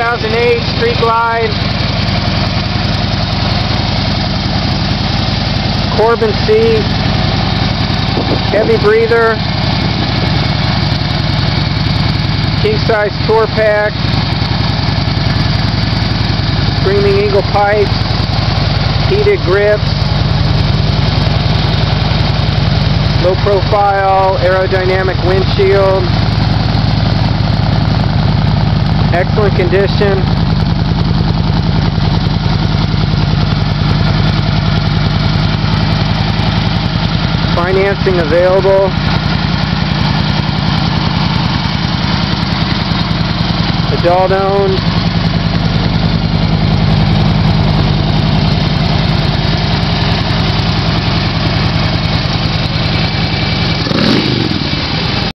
2008 Street Glide. Corbin C. Heavy breather. King size tour-pak. Screaming Eagle pipes. Heated grips. Low profile aerodynamic windshield. Excellent condition. Financing available. Adult owned.